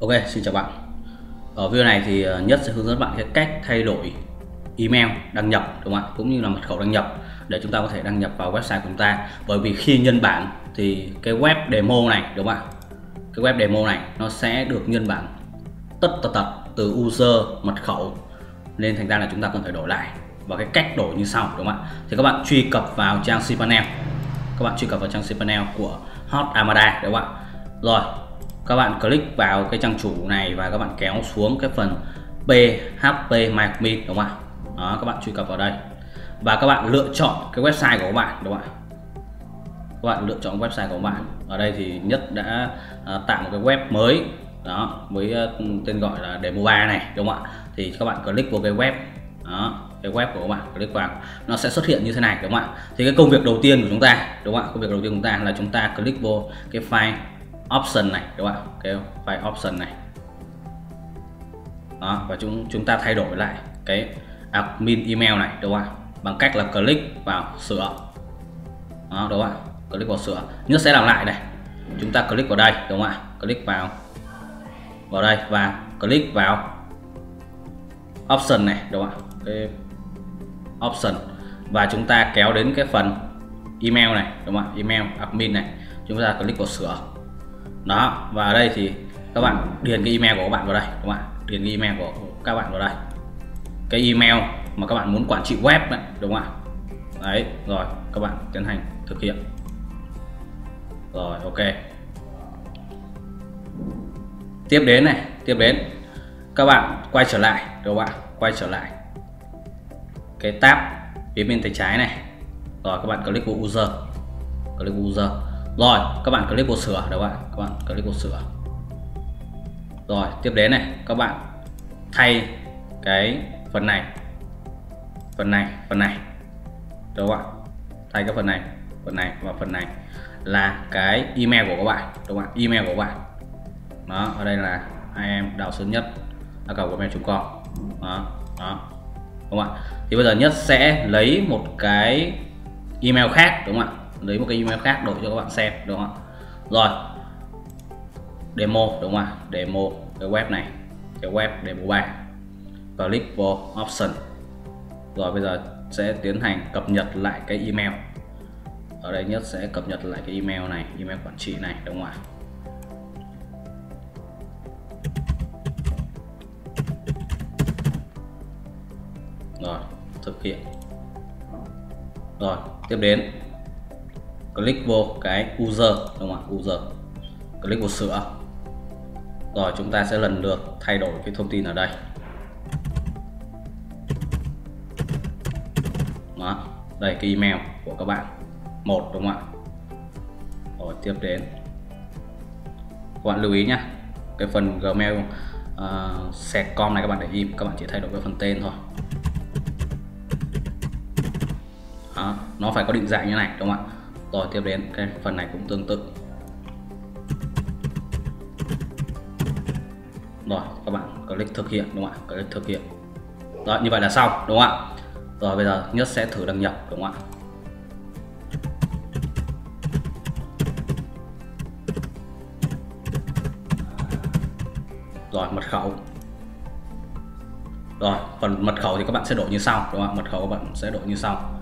Ok, xin chào bạn. Ở video này thì ờ, Nhất sẽ hướng dẫn bạn cái cách thay đổi email đăng nhập đúng không ạ? Cũng như là mật khẩu đăng nhập để chúng ta có thể đăng nhập vào website của chúng ta. Bởi vì khi nhân bản thì cái web demo này đúng không ạ? Cái web demo này nó sẽ được nhân bản tất tật tật từ user mật khẩu nên thành ra là chúng ta cần phải đổi lại và cái cách đổi như sau đúng không ạ? Thì các bạn truy cập vào trang cPanel. Các bạn truy cập vào trang cPanel của Hot Armada đúng không ạ? Rồi, các bạn click vào cái trang chủ này và các bạn kéo xuống cái phần PHP MyAdmin đúng không ạ? Đó các bạn truy cập vào đây. Và các bạn lựa chọn cái website của các bạn đúng không ạ? Các bạn lựa chọn website của các bạn. Ở đây thì nhất đã uh, tạo một cái web mới đó với uh, tên gọi là demo 3 này đúng không ạ? Thì các bạn click vào cái web đó cái web của các bạn click vào. Nó sẽ xuất hiện như thế này đúng không ạ? Thì cái công việc đầu tiên của chúng ta đúng không ạ? Công việc đầu tiên của chúng ta là chúng ta click vô cái file option này, đúng không ạ? Cái file option này. Đó, và chúng chúng ta thay đổi lại cái admin email này, đúng không ạ? Bằng cách là click vào sửa. Đó, đúng không ạ? Click vào sửa. Nhớ sẽ làm lại này. Chúng ta click vào đây, đúng không ạ? Click vào vào đây và click vào option này, đúng không ạ? Cái option. Và chúng ta kéo đến cái phần email này, đúng không ạ? Email admin này. Chúng ta click vào sửa đó, và ở đây thì các bạn điền cái email của các bạn vào đây, các bạn điền cái email của các bạn vào đây. Cái email mà các bạn muốn quản trị web đấy đúng không ạ? Đấy, rồi, các bạn tiến hành thực hiện. Rồi, ok. Tiếp đến này, tiếp đến. Các bạn quay trở lại, đúng không ạ? Quay trở lại. Cái tab phía bên tay trái này. Rồi, các bạn click vào user. Click vào user rồi, các bạn click vào sửa đúng không ạ? Các bạn click vào sửa rồi, tiếp đến này, các bạn thay cái phần này. Phần này phần này. Đúng không ạ? Thay cái phần này phần này và phần này là cái email của các bạn. Đúng không ạ? Email của các bạn. Đó, ở đây là hai em đào sớm nhất là cầu của gmail.com đó đó. Đúng không ạ? Thì bây giờ nhất sẽ lấy một cái email khác, đúng không ạ? Lấy một cái email khác đổi cho các bạn xem, đúng không ạ? Rồi, demo, đúng không ạ? Demo cái web này, cái web demo 3 click vào option. Rồi bây giờ sẽ tiến hành cập nhật lại cái email. Ở đây nhất sẽ cập nhật lại cái email này, email quản trị này, đúng không ạ? Rồi, thực hiện. Rồi, tiếp đến click vô cái user đúng không ạ? User. Click vào sửa. Rồi chúng ta sẽ lần lượt thay đổi cái thông tin ở đây. Đó đây cái email của các bạn. Một đúng không ạ? Rồi tiếp đến. Các bạn lưu ý nhé cái phần gmail ờ, uh, secom này các bạn để im các bạn chỉ thay đổi cái phần tên thôi. Đó, nó phải có định dạng như này đúng không ạ? Rồi, tiếp đến, cái phần này cũng tương tự. Rồi, các bạn click thực hiện, đúng không ạ? Click thực hiện. Rồi, như vậy là xong, đúng không ạ? Rồi, bây giờ nhất sẽ thử đăng nhập, đúng không ạ? Rồi, mật khẩu. Rồi, phần mật khẩu thì các bạn sẽ đổi như sau, đúng không ạ? Mật khẩu các bạn sẽ đổi như sau.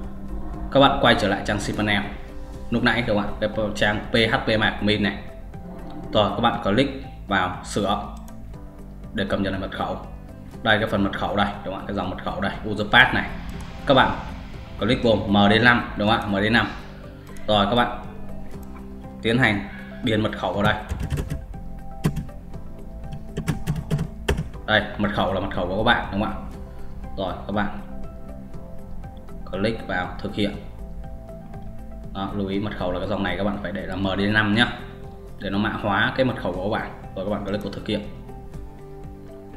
Các bạn quay trở lại trang cPanel lúc nãy các bạn cái trang PHP admin này. Rồi, các bạn click vào sửa để cập nhật lại mật khẩu. Đây cái phần mật khẩu đây, đúng không ạ? Cái dòng mật khẩu đây, user pass này. Các bạn click vào MD5 đúng không ạ? MD5 rồi, các bạn tiến hành điền mật khẩu vào đây. Đây, mật khẩu là mật khẩu của các bạn, đúng không ạ? Rồi, các bạn click vào thực hiện đó, lưu ý mật khẩu là cái dòng này các bạn phải để là MD5 nhé để nó mã hóa cái mật khẩu của các bạn. Rồi các bạn click vào thực hiện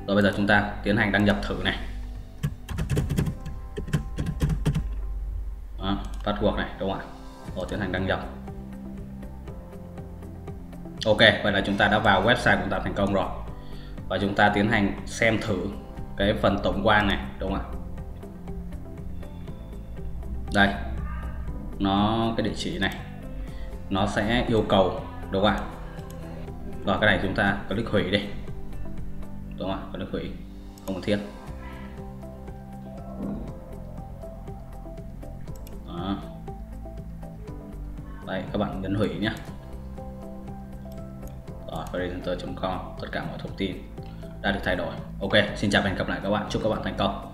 rồi bây giờ chúng ta tiến hành đăng nhập thử này. Đó, cuộc này đúng không ạ? Rồi tiến hành đăng nhập. Ok vậy là chúng ta đã vào website của chúng ta thành công rồi. Và chúng ta tiến hành xem thử cái phần tổng quan này đúng không ạ? Đây nó, cái địa chỉ này, nó sẽ yêu cầu, đúng không ạ? Và cái này chúng ta click hủy đi, đúng không có click hủy, không cần thiết. Đó. đây, các bạn nhấn hủy nhé rồi presenter.com tất cả mọi thông tin đã được thay đổi. Ok, xin chào và hẹn gặp lại các bạn. Chúc các bạn thành công.